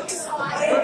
fix.